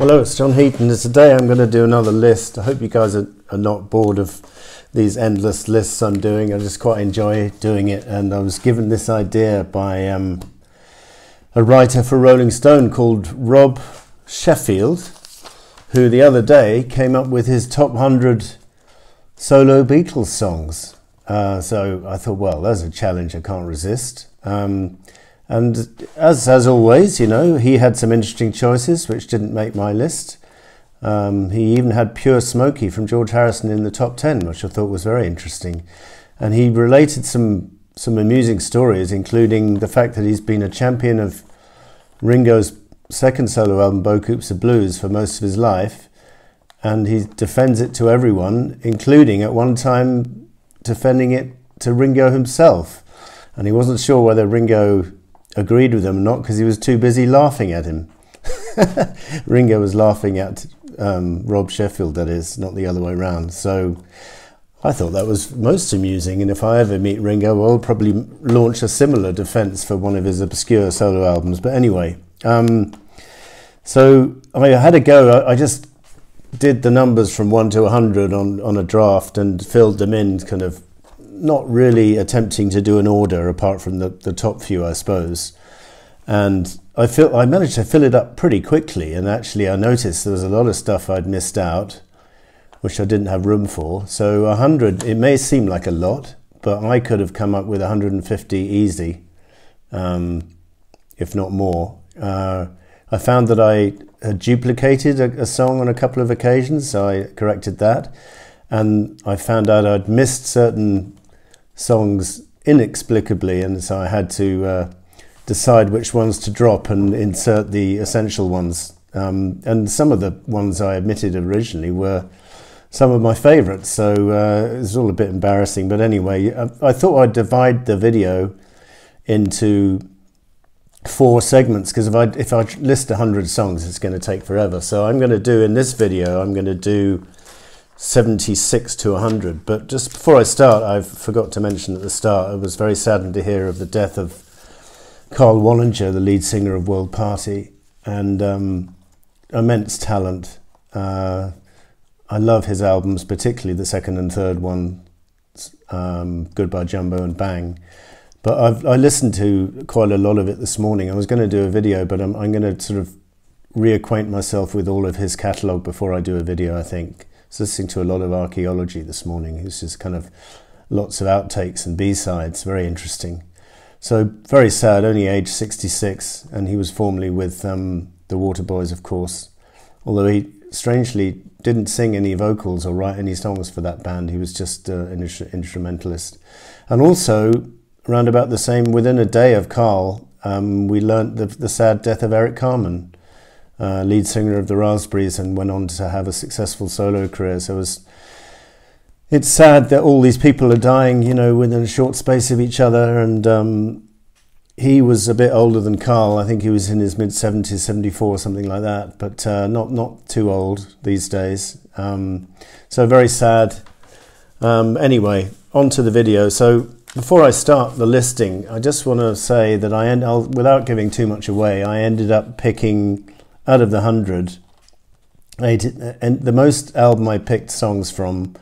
Hello, it's John Heaton. and Today I'm going to do another list. I hope you guys are, are not bored of these endless lists I'm doing. I just quite enjoy doing it. And I was given this idea by um, a writer for Rolling Stone called Rob Sheffield, who the other day came up with his top 100 solo Beatles songs. Uh, so I thought, well, there's a challenge I can't resist. Um, and as as always, you know, he had some interesting choices which didn't make my list. Um, he even had Pure Smokey from George Harrison in the top ten, which I thought was very interesting. And he related some some amusing stories, including the fact that he's been a champion of Ringo's second solo album, Beaucoups of Blues, for most of his life, and he defends it to everyone, including at one time defending it to Ringo himself. And he wasn't sure whether Ringo agreed with him not because he was too busy laughing at him. Ringo was laughing at um, Rob Sheffield, that is, not the other way around. So I thought that was most amusing. And if I ever meet Ringo, I'll probably launch a similar defense for one of his obscure solo albums. But anyway, um, so I had a go. I, I just did the numbers from 1 to 100 on, on a draft and filled them in kind of not really attempting to do an order apart from the, the top few, I suppose. And I feel I managed to fill it up pretty quickly. And actually, I noticed there was a lot of stuff I'd missed out, which I didn't have room for. So 100, it may seem like a lot, but I could have come up with 150 easy, um, if not more. Uh, I found that I had duplicated a, a song on a couple of occasions, so I corrected that. And I found out I'd missed certain songs inexplicably, and so I had to uh, decide which ones to drop and insert the essential ones. Um, and some of the ones I omitted originally were some of my favourites, so uh, it was all a bit embarrassing. But anyway, I, I thought I'd divide the video into four segments because if I if I list 100 songs it's going to take forever so I'm going to do in this video I'm going to do 76 to 100. But just before I start, I forgot to mention at the start, I was very saddened to hear of the death of Karl Wallinger, the lead singer of World Party, and um, immense talent. Uh, I love his albums, particularly the second and third one, um, Goodbye Jumbo and Bang. But I've, I listened to quite a lot of it this morning. I was going to do a video, but I'm, I'm going to sort of reacquaint myself with all of his catalogue before I do a video, I think was listening to a lot of Arkeology this morning. It's just kind of lots of outtakes and B-sides, very interesting. So very sad, only age 66, and he was formerly with um, the Waterboys, of course. Although he strangely didn't sing any vocals or write any songs for that band, he was just uh, an instrumentalist. And also, around about the same, within a day of Karl, um, we learnt the, the sad death of Eric Carmen, uh, lead singer of the Raspberries, and went on to have a successful solo career. So it was, it's sad that all these people are dying, you know, within a short space of each other. And um, he was a bit older than Karl. I think he was in his mid 70s, 74, something like that, but uh, not, not too old these days. Um, so very sad. Um, anyway, on to the video. So before I start the listing, I just want to say that I end, I'll, without giving too much away, I ended up picking out of the hundred, and the most album I picked songs from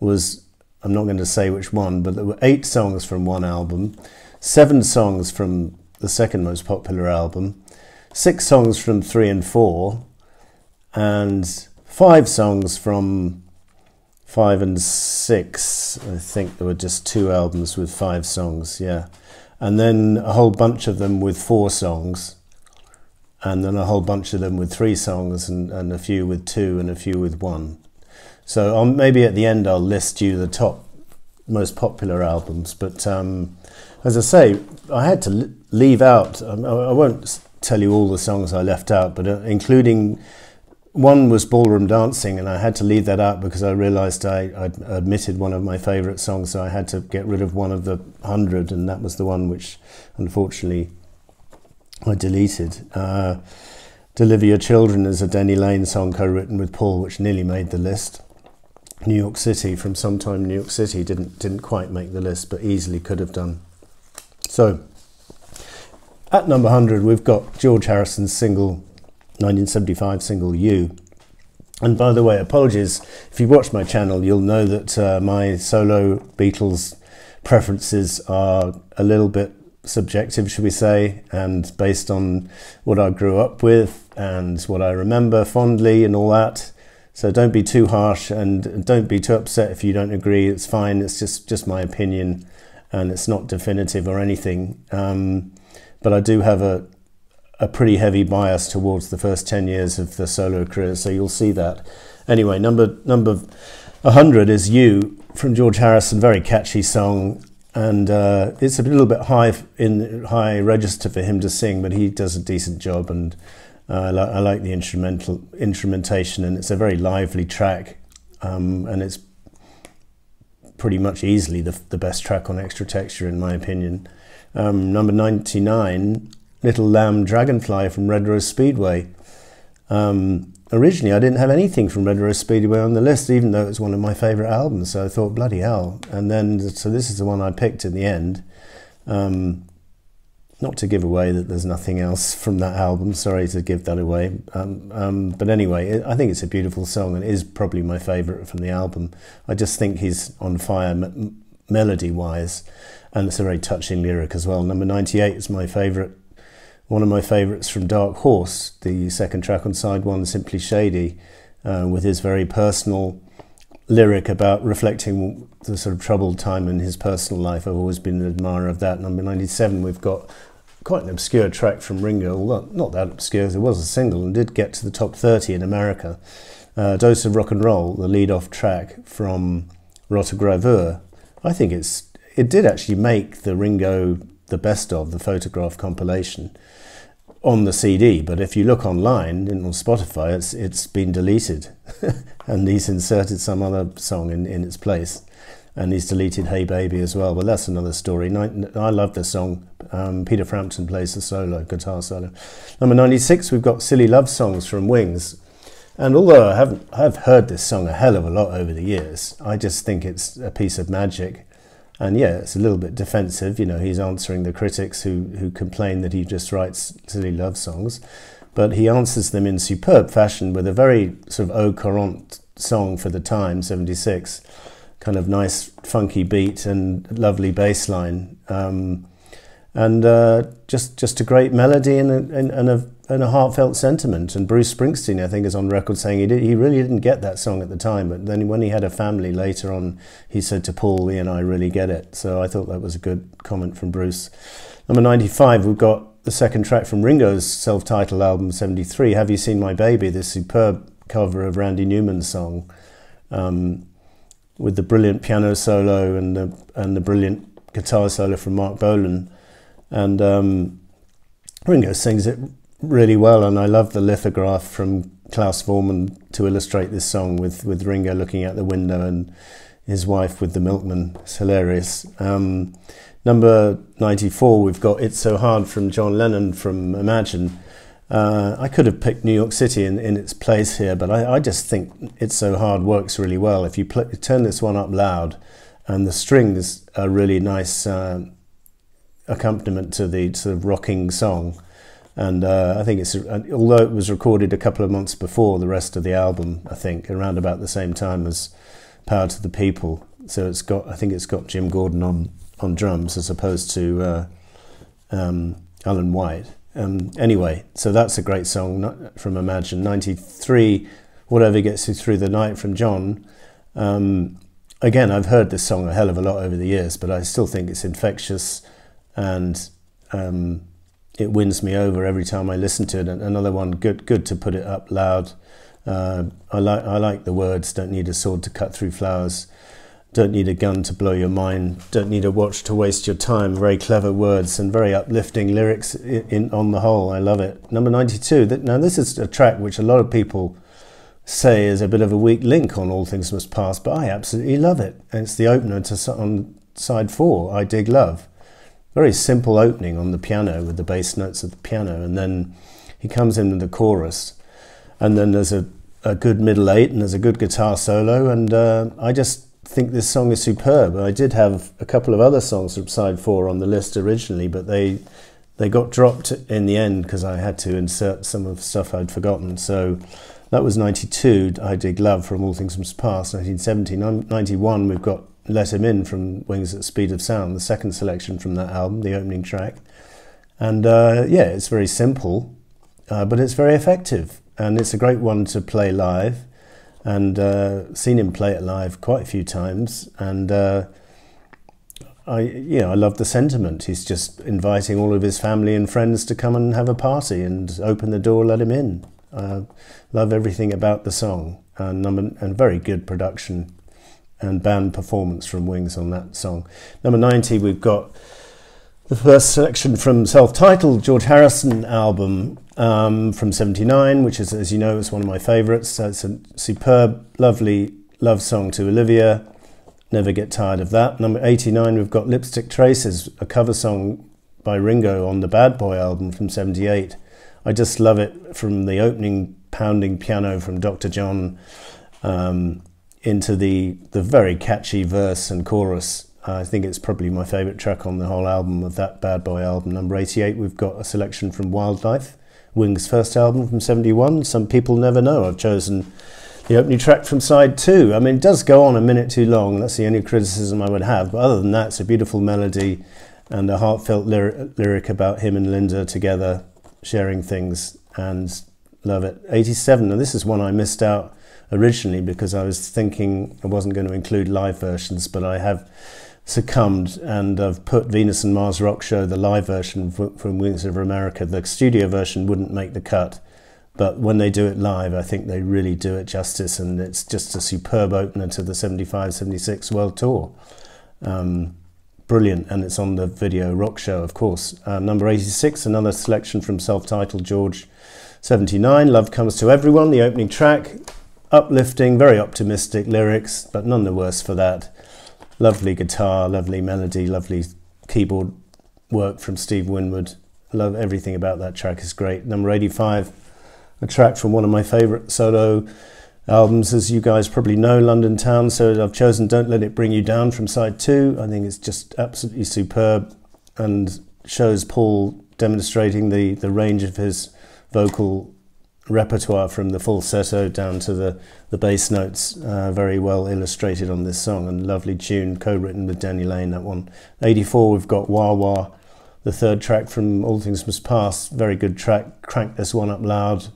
was I'm not going to say which one, but there were eight songs from one album, seven songs from the second most popular album, six songs from three and four, and five songs from five and six. I think there were just two albums with five songs, yeah. And then a whole bunch of them with four songs and then a whole bunch of them with three songs and, and a few with two and a few with one. So um, maybe at the end I'll list you the top most popular albums. But um, as I say, I had to leave out, um, I won't tell you all the songs I left out, but uh, including one was Ballroom Dancing, and I had to leave that out because I realized I, I'd omitted one of my favorite songs, so I had to get rid of one of the hundred, and that was the one which unfortunately I deleted. Uh, Deliver Your Children is a Denny Laine song co-written with Paul, which nearly made the list. New York City from sometime New York City didn't didn't quite make the list, but easily could have done. So at number 100, we've got George Harrison's single 1975 single You. And by the way, apologies if you watch my channel, you'll know that uh, my solo Beatles preferences are a little bit subjective, should we say, and based on what I grew up with and what I remember fondly and all that. So don't be too harsh and don't be too upset if you don't agree. It's fine. It's just just my opinion, and it's not definitive or anything. Um, but I do have a a pretty heavy bias towards the first ten years of the solo career. So you'll see that. Anyway, number number hundred is "You" from George Harrison. Very catchy song and uh, it's a little bit high in high register for him to sing, but he does a decent job, and uh, I, li I, like the instrumental instrumentation, and it's a very lively track, um, and it's pretty much easily the, the best track on Extra Texture, in my opinion. Um, number ninety nine, Little Lamb Dragonfly from Red Rose Speedway. Um, originally I didn't have anything from Red Rose Speedway on the list, even though it was one of my favourite albums. So I thought, bloody hell! And then, so this is the one I picked in the end. Um, not to give away that there's nothing else from that album. Sorry to give that away. Um, um, but anyway, it, I think it's a beautiful song and is probably my favourite from the album. I just think he's on fire melody wise, and it's a very touching lyric as well. Number 98 is my favourite one of my favourites from Dark Horse, the second track on side one, Simply Shady, uh, with his very personal lyric about reflecting the sort of troubled time in his personal life. I've always been an admirer of that. Number 97, we've got quite an obscure track from Ringo, although not that obscure, it was a single and did get to the top 30 in America. Uh, Dose of Rock and Roll, the lead off track from Rotogravure. I think it's it did actually make the Ringo the best of the photograph compilation on the CD, but if you look online in on Spotify, it's it's been deleted, and he's inserted some other song in, in its place, and he's deleted "Hey Baby" as well. But that's another story. I love the song. Um, Peter Frampton plays the solo guitar solo. Number ninety six, we've got "Silly Love Songs" from Wings, and although I haven't I've heard this song a hell of a lot over the years, I just think it's a piece of magic. And yeah, it's a little bit defensive. You know, he's answering the critics who, who complain that he just writes silly love songs. But he answers them in superb fashion with a very sort of au courant song for the time, 76. Kind of nice, funky beat and lovely bass line. Um, and uh, just, just a great melody and a, and, and a and a heartfelt sentiment. And Bruce Springsteen, I think, is on record saying he did, he really didn't get that song at the time, but then when he had a family later on, he said to Paul, "Ian, I really get it." So I thought that was a good comment from Bruce. Number ninety-five, we've got the second track from Ringo's self-titled album '73. Have you seen my baby? This superb cover of Randy Newman's song. Um, with the brilliant piano solo and the and the brilliant guitar solo from Marc Bolan, and um, Ringo sings it really well, and I love the lithograph from Klaus Voormann to illustrate this song with, with Ringo looking out the window and his wife with the milkman. It's hilarious. Um, number 94, we've got It's So Hard from John Lennon from Imagine. Uh, I could have picked New York City in, in its place here, but I, I just think It's So Hard works really well. If you turn this one up loud, and the strings are really nice uh, accompaniment to the sort of rocking song. And uh, I think it's, although it was recorded a couple of months before the rest of the album, I think, around about the same time as Power to the People. So it's got, I think it's got Jim Gordon on, on drums as opposed to uh, um, Alan White. Um, anyway, so that's a great song from Imagine. 93, Whatever Gets You Through the Night from John. Um, again, I've heard this song a hell of a lot over the years, but I still think it's infectious and um, it wins me over every time I listen to it. Another one, good, good to put it up loud. Uh, I like, I like the words. Don't need a sword to cut through flowers. Don't need a gun to blow your mind. Don't need a watch to waste your time. Very clever words and very uplifting lyrics in, in on the whole. I love it. Number ninety-two. Now this is a track which a lot of people say is a bit of a weak link on All Things Must Pass, but I absolutely love it. And it's the opener to on side four. I dig love very simple opening on the piano with the bass notes of the piano, and then he comes in with the chorus, and then there's a, a good middle eight, and there's a good guitar solo, and uh, I just think this song is superb. I did have a couple of other songs from side four on the list originally, but they they got dropped in the end because I had to insert some of the stuff I'd forgotten. So that was 92, I Dig Love from All Things Must Pass. 1970, 91, we've got Let Him In from Wings at Speed of Sound, the second selection from that album, the opening track. And uh, yeah, it's very simple, uh, but it's very effective. And it's a great one to play live. And uh, seen him play it live quite a few times. And uh, I, you know, I love the sentiment. He's just inviting all of his family and friends to come and have a party and open the door, let him in. Love everything about the song and, number, and very good production and band performance from Wings on that song. Number 90, we've got the first selection from self-titled George Harrison album um, from 79, which is, as you know, is one of my favourites. it's a superb, lovely love song to Olivia Never get tired of that. Number 89, we've got Lipstick Traces, a cover song by Ringo on the Bad Boy album from 78. I just love it from the opening pounding piano from Dr. John um, into the, the very catchy verse and chorus. I think it's probably my favourite track on the whole album of that Bad Boy album. Number 88, we've got a selection from Wildlife, Wings' first album from 71. Some people never know. I've chosen the opening track from side two. I mean, it does go on a minute too long. That's the only criticism I would have. But other than that, it's a beautiful melody and a heartfelt lyric, lyric about him and Linda together sharing things and love it. 87, and this is one I missed out originally because I was thinking I wasn't going to include live versions, but I have succumbed and I've put Venus and Mars Rock Show, the live version from Wings Over America. The studio version wouldn't make the cut but when they do it live, I think they really do it justice, and it's just a superb opener to the 75 76 World Tour. Um, brilliant, and it's on the video rock show, of course. Uh, number 86, another selection from self titled George 79, Love Comes to Everyone, the opening track. Uplifting, very optimistic lyrics, but none the worse for that. Lovely guitar, lovely melody, lovely keyboard work from Steve Winwood. I love everything about that track is great. Number 85, a track from one of my favourite solo albums, as you guys probably know, London Town. So I've chosen Don't Let It Bring You Down from side two. I think it's just absolutely superb and shows Paul demonstrating the, the range of his vocal repertoire from the falsetto down to the, the bass notes. Uh, very well illustrated on this song and lovely tune, co written with Danny Laine that one. 84, we've got Wah Wah the third track from All Things Must Pass. Very good track. Crank this one up loud.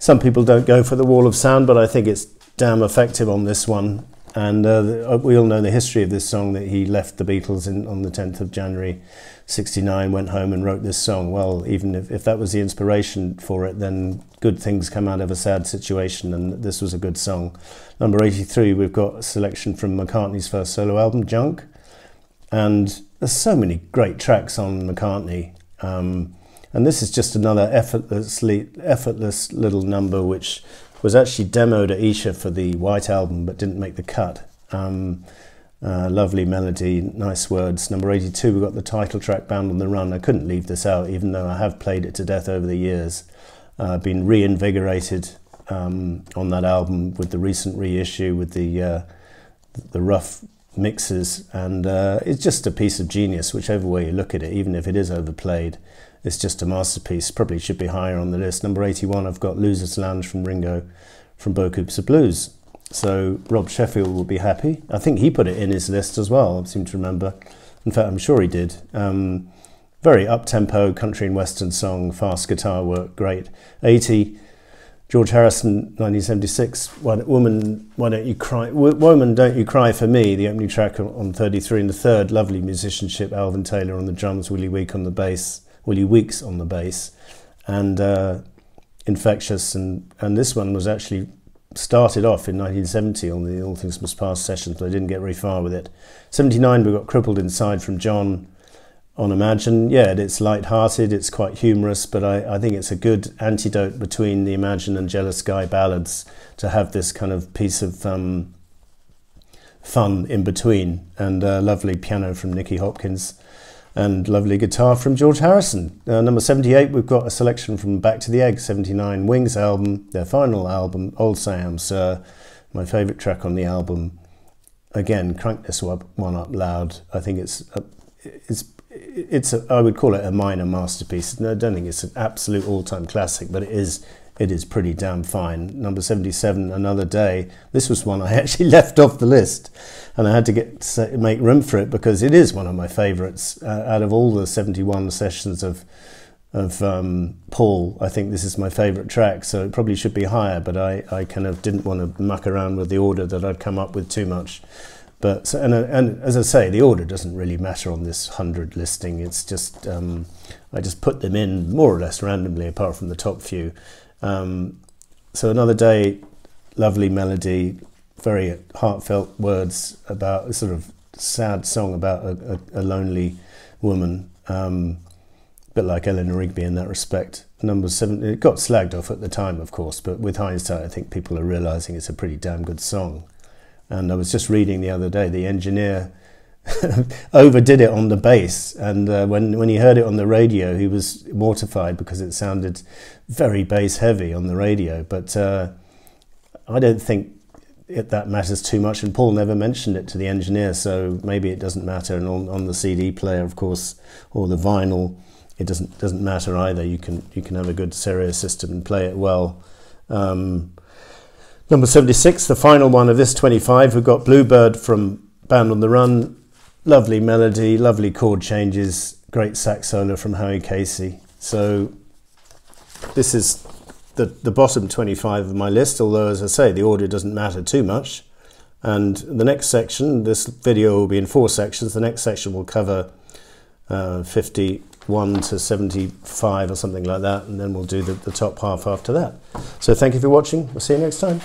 Some people don't go for the wall of sound, but I think it's damn effective on this one. And uh, uh we all know the history of this song that he left the Beatles in, on the 10th of January 69, went home and wrote this song. Well, even if, if that was the inspiration for it, then good things come out of a sad situation, and this was a good song. Number 83, we've got a selection from McCartney's first solo album, Junk. And there's so many great tracks on McCartney. Um, and this is just another effortlessly effortless little number which was actually demoed at Esher for the White Album but didn't make the cut. Um, uh, lovely melody, nice words. Number 82, we've got the title track Band on the Run. I couldn't leave this out even though I have played it to death over the years. Uh, been reinvigorated um, on that album with the recent reissue with the uh, the rough mixes, and uh, it's just a piece of genius, whichever way you look at it, even if it is overplayed. It's just a masterpiece. Probably should be higher on the list. Number 81, I've got Loser's Lounge from Ringo from Beaucoups of Blues. So Rob Sheffield will be happy. I think he put it in his list as well, I seem to remember. In fact, I'm sure he did. Um, very up tempo country and western song, fast guitar work, great. 80, George Harrison, 1976, why, Woman, Why Don't You Cry? Woman, Don't You Cry for Me, the opening track on 33 and the third, lovely musicianship, Alvin Taylor on the drums, Willie Week on the bass, Willie Weeks on the bass, and uh, Infectious. And, and this one was actually started off in 1970 on the All Things Must Pass sessions, but I didn't get very far with it. 79, we got Crippled Inside from John on Imagine. Yeah, it's light-hearted, it's quite humorous, but I, I think it's a good antidote between the Imagine and Jealous Guy ballads to have this kind of piece of um, fun in between. And uh, lovely piano from Nicky Hopkins and lovely guitar from George Harrison. Uh, number 78, we've got a selection from Back to the Egg, 79 Wings album, their final album, Old Siam, Sir, my favourite track on the album. Again, crank this one up loud. I think it's, uh, it's it's a, I would call it a minor masterpiece. No, I don't think it's an absolute all-time classic, but it is it is pretty damn fine. Number 77, Another Day. This was one I actually left off the list, and I had to get make room for it because it is one of my favourites uh, out of all the 71 sessions of of um, Paul. I think this is my favourite track, so it probably should be higher. But I, I kind of didn't want to muck around with the order that I'd come up with too much. But and and as I say, the order doesn't really matter on this hundred listing. It's just um, I just put them in more or less randomly, apart from the top few. Um, so another day, lovely melody, very heartfelt words about a sort of sad song about a, a, a lonely woman. Um, a bit like Eleanor Rigby in that respect. Number seven, it got slagged off at the time, of course, but with hindsight, I think people are realizing it's a pretty damn good song. And I was just reading the other day, the engineer overdid it on the bass, and uh, when when he heard it on the radio, he was mortified because it sounded very bass heavy on the radio. But uh, I don't think it, that matters too much, and Paul never mentioned it to the engineer, so maybe it doesn't matter. And on, on the CD player, of course, or the vinyl, it doesn't doesn't matter either. You can you can have a good stereo system and play it well. Um, number seventy six, the final one of this twenty five, we've got Bluebird from Band on the Run lovely melody, lovely chord changes, great sax solo from Howie Casey. So this is the, the bottom 25 of my list, although as I say, the order doesn't matter too much. And the next section, this video will be in four sections. The next section will cover uh, 51 to 75 or something like that, and then we'll do the, the top half after that. So thank you for watching. We'll see you next time.